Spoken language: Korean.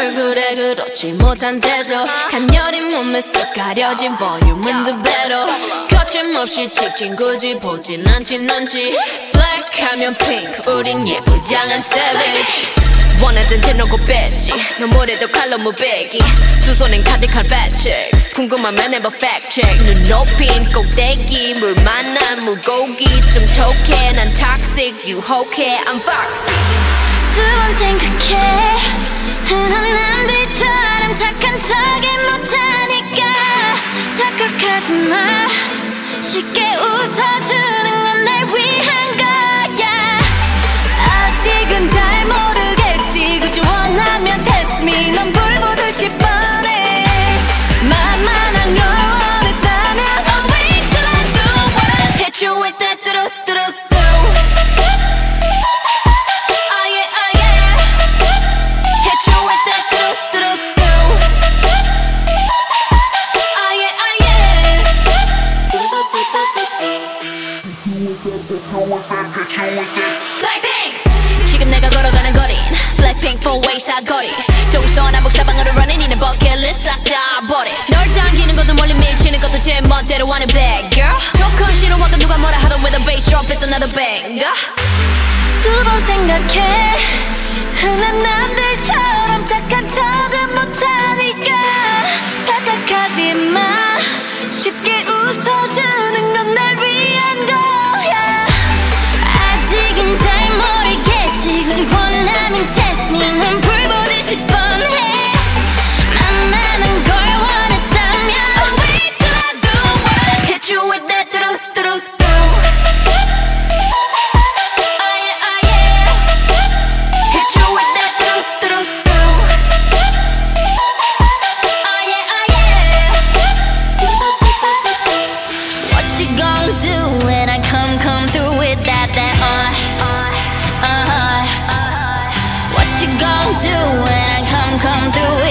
얼굴에 그렇지 못한 태도 간녀린 몸에 쏙 가려진 볼륨은 두 배로 없이 찍힌 굳이 보진 않지 Black 하면 pink 우린 예쁘장한 savage. 원하던 대놓고 뺐지. 너무래도 칼로 무배기. 두 손엔 가득한 checks 궁금하면 해봐 check. 눈 높인 꼭대기 물 만난 물고기. 좀 톡해 난 toxic 유혹해 I'm foxy. 두번 생각해. 흔한 남들처럼 착한 척이 못하 Like pink. 지금 내가 걸어가는 거린 Blackpink four way 사거리 동서남북 사방으로 running 이는 버킷리스트 싹다 버려 널 당기는 것도 멀리 밀치는 것도 제 멋대로 하는 bad girl 조건 싫어하고 누가 뭐라 하던 with a bass drop it's another banger 두 번 생각해 흔한 남 gonna do when I come, come through with that, that uh, uh, uh, uh. What you gonna do when I come, come through